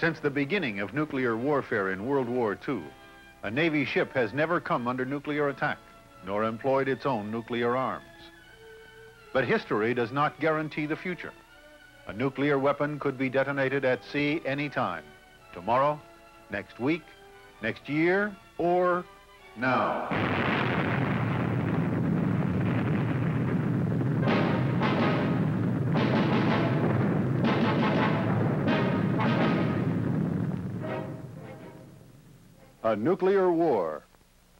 Since the beginning of nuclear warfare in World War II, a Navy ship has never come under nuclear attack, nor employed its own nuclear arms. But history does not guarantee the future. A nuclear weapon could be detonated at sea anytime, tomorrow, next week, next year, or now. A nuclear war,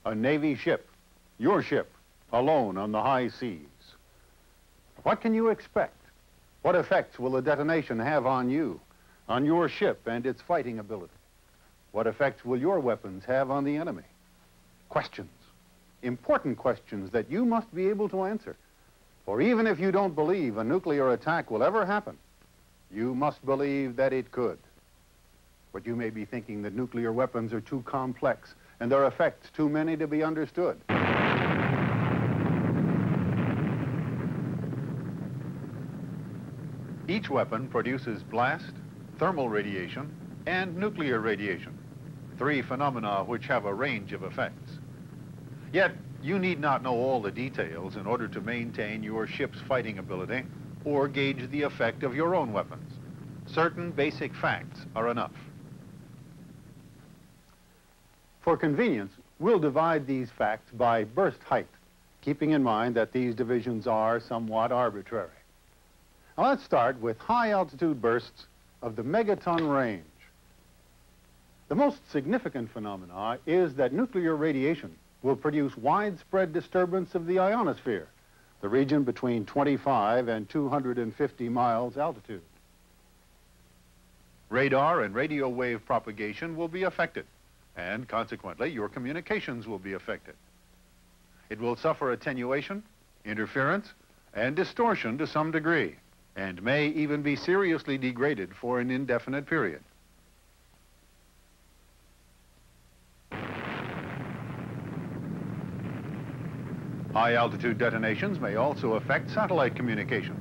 a Navy ship, your ship, alone on the high seas. What can you expect? What effects will the detonation have on you, on your ship and its fighting ability? What effects will your weapons have on the enemy? Questions, important questions that you must be able to answer. For even if you don't believe a nuclear attack will ever happen, you must believe that it could. But you may be thinking that nuclear weapons are too complex and their effects too many to be understood. Each weapon produces blast, thermal radiation, and nuclear radiation, three phenomena which have a range of effects. Yet, you need not know all the details in order to maintain your ship's fighting ability or gauge the effect of your own weapons. Certain basic facts are enough. For convenience, we'll divide these facts by burst height, keeping in mind that these divisions are somewhat arbitrary. Now let's start with high altitude bursts of the megaton range. The most significant phenomena is that nuclear radiation will produce widespread disturbance of the ionosphere, the region between 25 and 250 miles altitude. Radar and radio wave propagation will be affected, and consequently your communications will be affected. It will suffer attenuation, interference, and distortion to some degree and may even be seriously degraded for an indefinite period. High-altitude detonations may also affect satellite communication,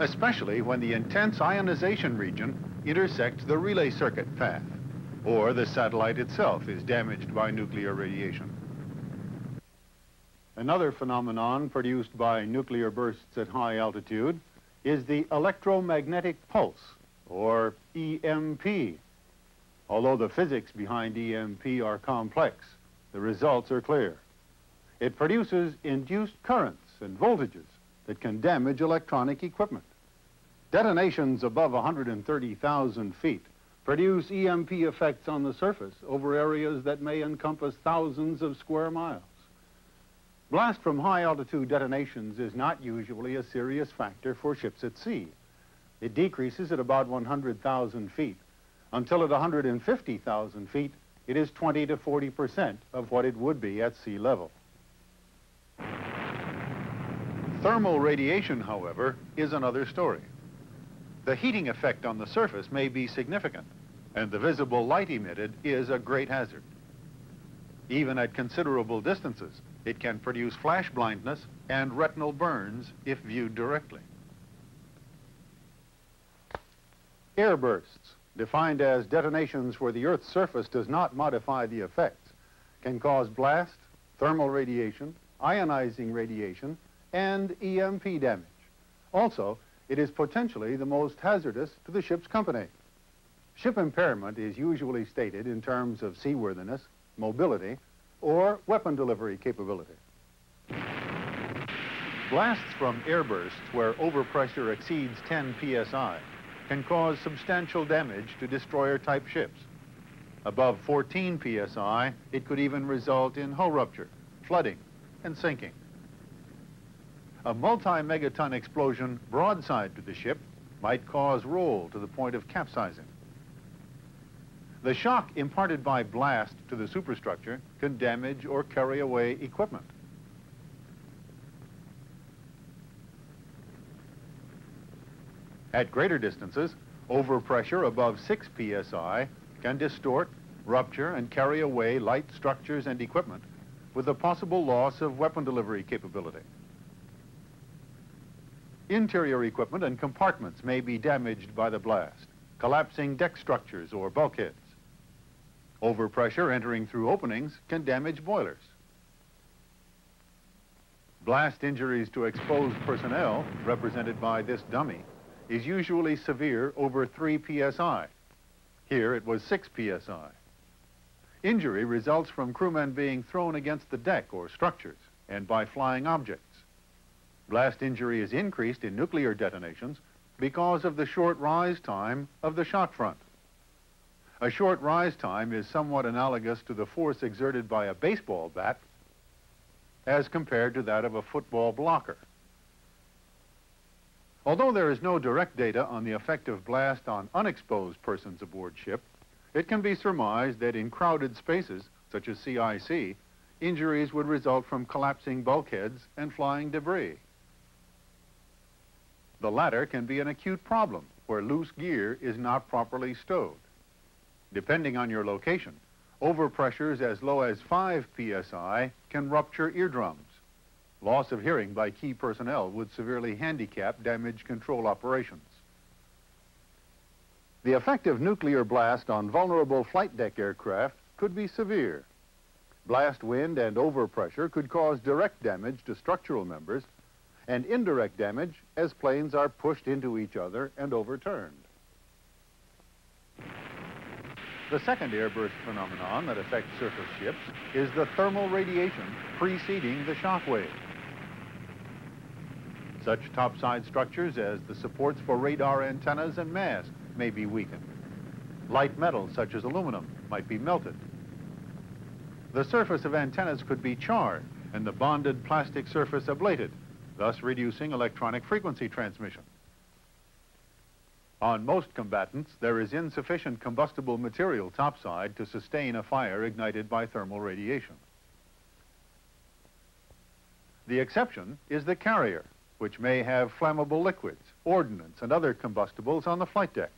especially when the intense ionization region intersects the relay circuit path, or the satellite itself is damaged by nuclear radiation. Another phenomenon produced by nuclear bursts at high altitude is the electromagnetic pulse, or EMP. Although the physics behind EMP are complex, the results are clear. It produces induced currents and voltages that can damage electronic equipment. Detonations above 130,000 feet produce EMP effects on the surface over areas that may encompass thousands of square miles. Blast from high-altitude detonations is not usually a serious factor for ships at sea. It decreases at about 100,000 feet. Until at 150,000 feet, it is 20 to 40 percent of what it would be at sea level. Thermal radiation, however, is another story. The heating effect on the surface may be significant, and the visible light emitted is a great hazard. Even at considerable distances, it can produce flash blindness and retinal burns if viewed directly. Air bursts, defined as detonations where the Earth's surface does not modify the effects, can cause blast, thermal radiation, ionizing radiation, and EMP damage. Also, it is potentially the most hazardous to the ship's company. Ship impairment is usually stated in terms of seaworthiness, mobility, or weapon delivery capability. Blasts from airbursts where overpressure exceeds 10 psi can cause substantial damage to destroyer-type ships. Above 14 psi, it could even result in hull rupture, flooding, and sinking. A multi-megaton explosion broadside to the ship might cause roll to the point of capsizing. The shock imparted by blast to the superstructure can damage or carry away equipment. At greater distances, overpressure above 6 psi can distort, rupture, and carry away light structures and equipment with the possible loss of weapon delivery capability. Interior equipment and compartments may be damaged by the blast collapsing deck structures or bulkheads. Overpressure entering through openings can damage boilers. Blast injuries to exposed personnel, represented by this dummy, is usually severe over 3 psi. Here it was 6 psi. Injury results from crewmen being thrown against the deck or structures and by flying objects. Blast injury is increased in nuclear detonations because of the short rise time of the shock front. A short rise time is somewhat analogous to the force exerted by a baseball bat as compared to that of a football blocker. Although there is no direct data on the effect of blast on unexposed persons aboard ship, it can be surmised that in crowded spaces, such as CIC, injuries would result from collapsing bulkheads and flying debris. The latter can be an acute problem where loose gear is not properly stowed. Depending on your location, Overpressures as low as 5 psi can rupture eardrums. Loss of hearing by key personnel would severely handicap damage control operations. The effect of nuclear blast on vulnerable flight deck aircraft could be severe. Blast wind and overpressure could cause direct damage to structural members and indirect damage as planes are pushed into each other and overturned. The second airburst phenomenon that affects surface ships is the thermal radiation preceding the shock wave. Such topside structures as the supports for radar antennas and masts may be weakened. Light metals such as aluminum might be melted. The surface of antennas could be charred and the bonded plastic surface ablated, thus reducing electronic frequency transmission. On most combatants, there is insufficient combustible material topside to sustain a fire ignited by thermal radiation. The exception is the carrier, which may have flammable liquids, ordnance, and other combustibles on the flight deck.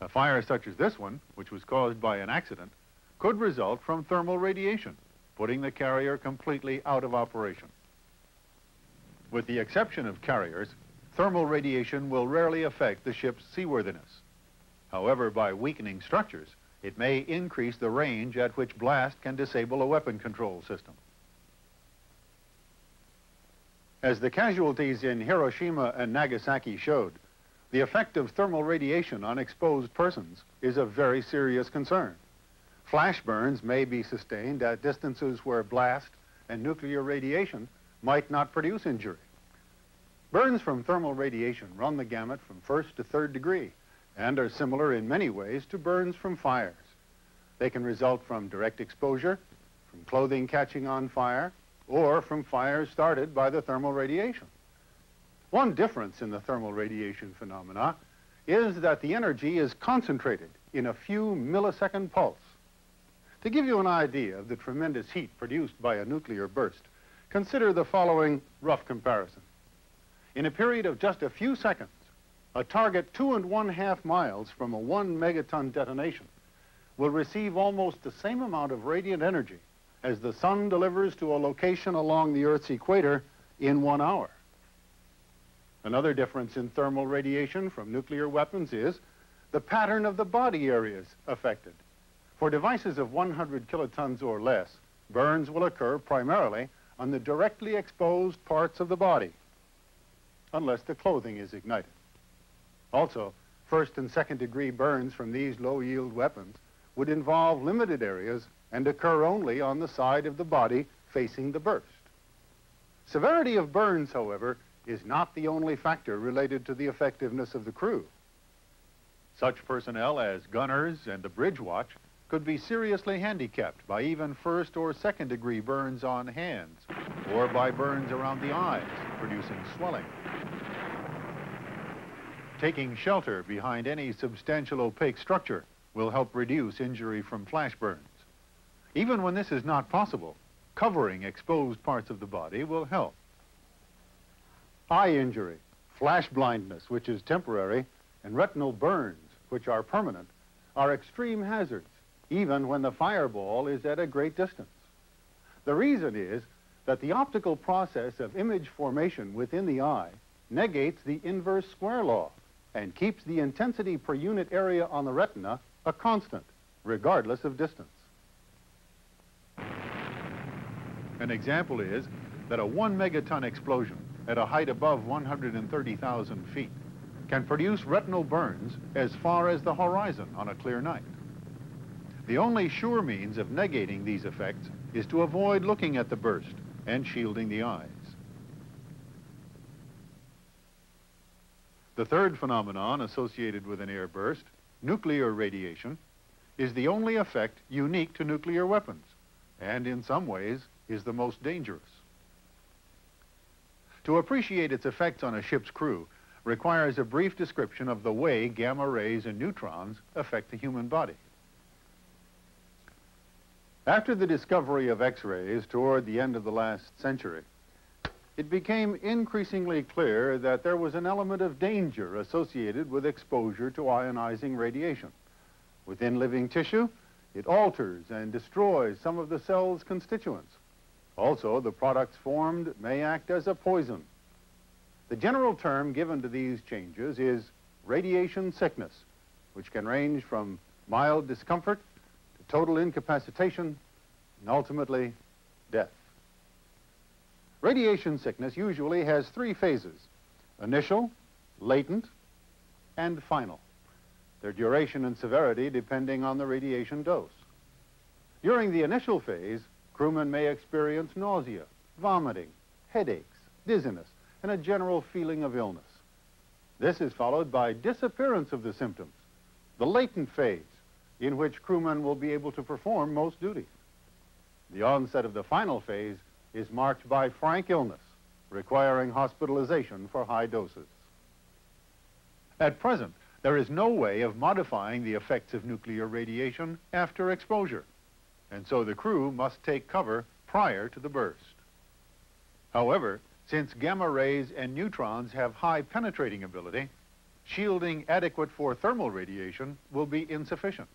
A fire such as this one, which was caused by an accident, could result from thermal radiation, putting the carrier completely out of operation. With the exception of carriers, thermal radiation will rarely affect the ship's seaworthiness. However, by weakening structures, it may increase the range at which blast can disable a weapon control system. As the casualties in Hiroshima and Nagasaki showed, the effect of thermal radiation on exposed persons is a very serious concern. Flash burns may be sustained at distances where blast and nuclear radiation might not produce injury. Burns from thermal radiation run the gamut from first to third degree and are similar in many ways to burns from fires. They can result from direct exposure, from clothing catching on fire, or from fires started by the thermal radiation. One difference in the thermal radiation phenomena is that the energy is concentrated in a few millisecond pulse. To give you an idea of the tremendous heat produced by a nuclear burst, consider the following rough comparison. In a period of just a few seconds, a target two and one half miles from a one megaton detonation will receive almost the same amount of radiant energy as the sun delivers to a location along the Earth's equator in one hour. Another difference in thermal radiation from nuclear weapons is the pattern of the body areas affected. For devices of 100 kilotons or less, burns will occur primarily on the directly exposed parts of the body unless the clothing is ignited. Also, first and second degree burns from these low yield weapons would involve limited areas and occur only on the side of the body facing the burst. Severity of burns, however, is not the only factor related to the effectiveness of the crew. Such personnel as gunners and the bridge watch could be seriously handicapped by even first or second degree burns on hands or by burns around the eyes, producing swelling. Taking shelter behind any substantial opaque structure will help reduce injury from flash burns. Even when this is not possible, covering exposed parts of the body will help. Eye injury, flash blindness, which is temporary, and retinal burns, which are permanent, are extreme hazards, even when the fireball is at a great distance. The reason is that the optical process of image formation within the eye negates the inverse square law and keeps the intensity per unit area on the retina a constant, regardless of distance. An example is that a one megaton explosion at a height above 130,000 feet can produce retinal burns as far as the horizon on a clear night. The only sure means of negating these effects is to avoid looking at the burst and shielding the eyes. The third phenomenon associated with an airburst, nuclear radiation, is the only effect unique to nuclear weapons, and in some ways is the most dangerous. To appreciate its effects on a ship's crew requires a brief description of the way gamma rays and neutrons affect the human body. After the discovery of X-rays toward the end of the last century, it became increasingly clear that there was an element of danger associated with exposure to ionizing radiation. Within living tissue, it alters and destroys some of the cell's constituents. Also, the products formed may act as a poison. The general term given to these changes is radiation sickness, which can range from mild discomfort total incapacitation and ultimately death. Radiation sickness usually has three phases, initial, latent, and final. Their duration and severity depending on the radiation dose. During the initial phase, Crewmen may experience nausea, vomiting, headaches, dizziness, and a general feeling of illness. This is followed by disappearance of the symptoms, the latent phase, in which crewmen will be able to perform most duties. The onset of the final phase is marked by frank illness, requiring hospitalization for high doses. At present, there is no way of modifying the effects of nuclear radiation after exposure and so the crew must take cover prior to the burst. However, since gamma rays and neutrons have high penetrating ability, shielding adequate for thermal radiation will be insufficient.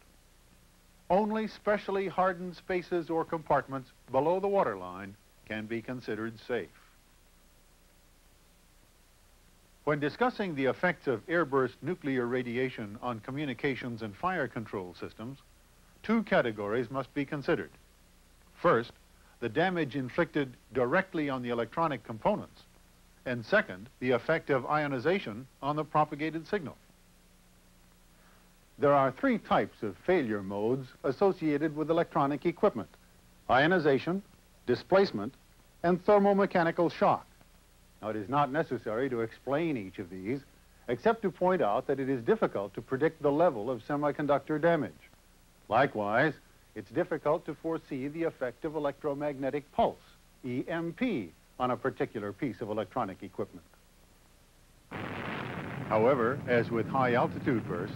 Only specially hardened spaces or compartments below the waterline can be considered safe. When discussing the effects of airburst nuclear radiation on communications and fire control systems, two categories must be considered. First, the damage inflicted directly on the electronic components, and second, the effect of ionization on the propagated signal. There are three types of failure modes associated with electronic equipment, ionization, displacement, and thermomechanical shock. Now, it is not necessary to explain each of these, except to point out that it is difficult to predict the level of semiconductor damage. Likewise, it's difficult to foresee the effect of electromagnetic pulse, EMP, on a particular piece of electronic equipment. However, as with high-altitude bursts,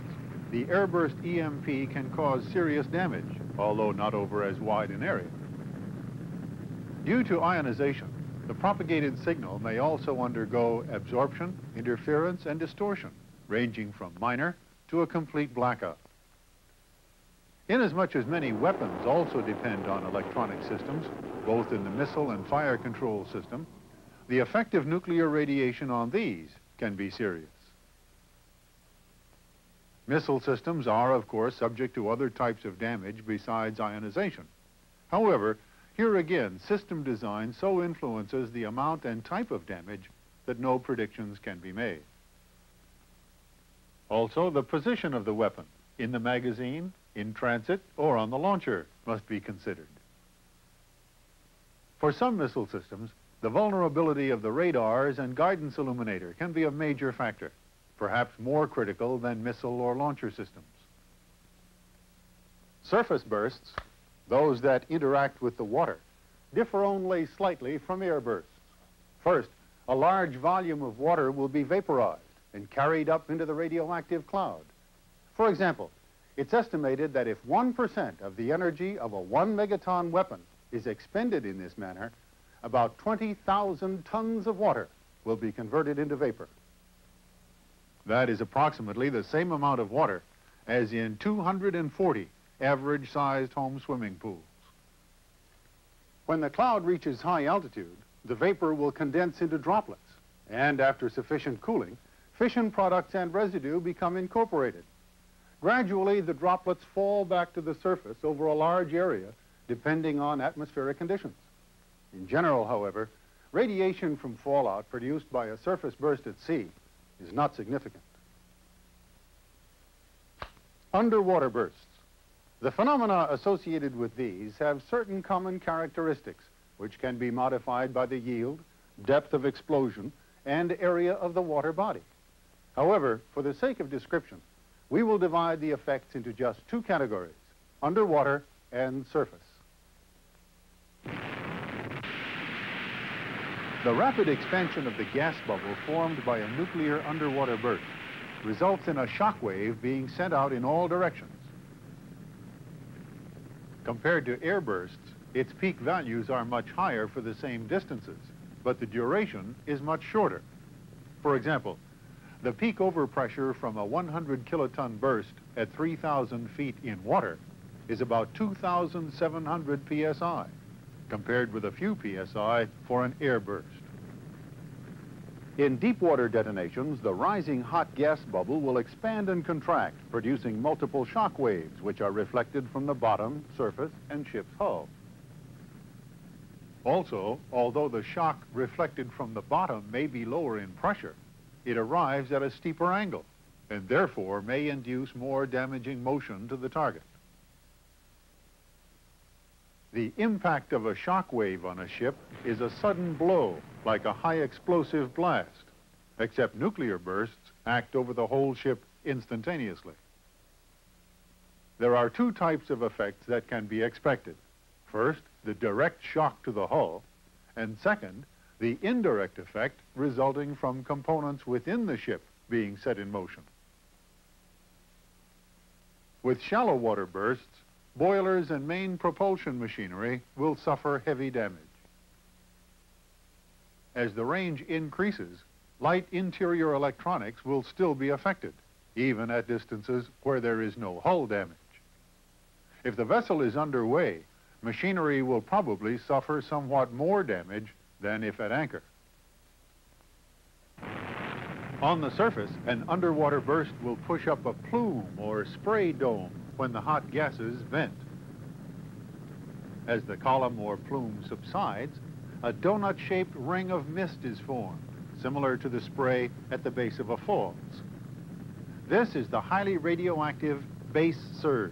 the airburst EMP can cause serious damage, although not over as wide an area. Due to ionization, the propagated signal may also undergo absorption, interference, and distortion, ranging from minor to a complete blackout. Inasmuch as many weapons also depend on electronic systems, both in the missile and fire control system, the effect of nuclear radiation on these can be serious. Missile systems are, of course, subject to other types of damage besides ionization. However, here again, system design so influences the amount and type of damage that no predictions can be made. Also, the position of the weapon in the magazine, in transit, or on the launcher must be considered. For some missile systems, the vulnerability of the radars and guidance illuminator can be a major factor, perhaps more critical than missile or launcher systems. Surface bursts, those that interact with the water, differ only slightly from air bursts. First, a large volume of water will be vaporized and carried up into the radioactive cloud. For example, it's estimated that if 1% of the energy of a one megaton weapon is expended in this manner, about 20,000 tons of water will be converted into vapor. That is approximately the same amount of water as in 240 average-sized home swimming pools. When the cloud reaches high altitude, the vapor will condense into droplets, and after sufficient cooling, fission products and residue become incorporated. Gradually, the droplets fall back to the surface over a large area, depending on atmospheric conditions. In general, however, radiation from fallout produced by a surface burst at sea is not significant. Underwater bursts. The phenomena associated with these have certain common characteristics, which can be modified by the yield, depth of explosion, and area of the water body. However, for the sake of description, we will divide the effects into just two categories, underwater and surface. The rapid expansion of the gas bubble formed by a nuclear underwater burst results in a shock wave being sent out in all directions. Compared to air bursts, its peak values are much higher for the same distances, but the duration is much shorter. For example, the peak overpressure from a 100 kiloton burst at 3,000 feet in water is about 2,700 psi, compared with a few psi for an air burst. In deep water detonations, the rising hot gas bubble will expand and contract, producing multiple shock waves, which are reflected from the bottom, surface, and ship's hull. Also, although the shock reflected from the bottom may be lower in pressure, it arrives at a steeper angle and therefore may induce more damaging motion to the target. The impact of a shock wave on a ship is a sudden blow, like a high explosive blast, except nuclear bursts act over the whole ship instantaneously. There are two types of effects that can be expected. First, the direct shock to the hull, and second, the indirect effect resulting from components within the ship being set in motion. With shallow water bursts, boilers and main propulsion machinery will suffer heavy damage. As the range increases, light interior electronics will still be affected, even at distances where there is no hull damage. If the vessel is underway, machinery will probably suffer somewhat more damage than if at anchor. On the surface, an underwater burst will push up a plume or spray dome when the hot gases vent. As the column or plume subsides, a donut-shaped ring of mist is formed, similar to the spray at the base of a falls. This is the highly radioactive base surge.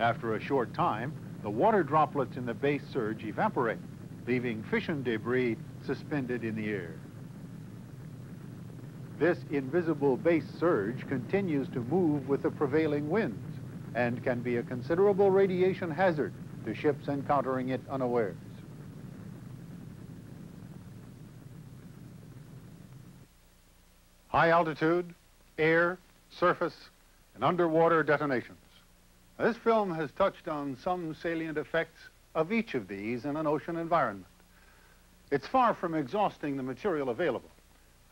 After a short time, the water droplets in the base surge evaporate leaving fission debris suspended in the air. This invisible base surge continues to move with the prevailing winds and can be a considerable radiation hazard to ships encountering it unawares. High altitude, air, surface, and underwater detonations. This film has touched on some salient effects of each of these in an ocean environment. It's far from exhausting the material available.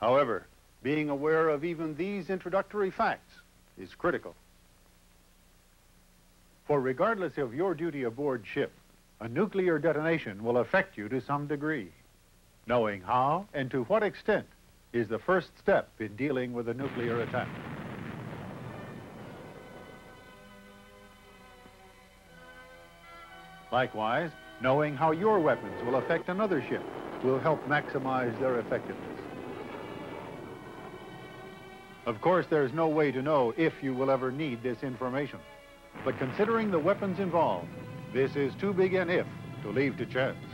However, being aware of even these introductory facts is critical. For regardless of your duty aboard ship, a nuclear detonation will affect you to some degree. Knowing how and to what extent is the first step in dealing with a nuclear attack. Likewise, knowing how your weapons will affect another ship will help maximize their effectiveness. Of course, there's no way to know if you will ever need this information. But considering the weapons involved, this is too big an if to leave to chance.